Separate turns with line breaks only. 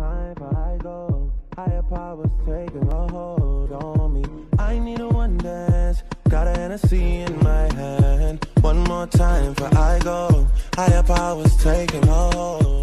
time before I go. Higher powers taking a hold on me. I need a one dance. Got a Hennessy in my hand. One more time before I go. Higher powers taking a hold.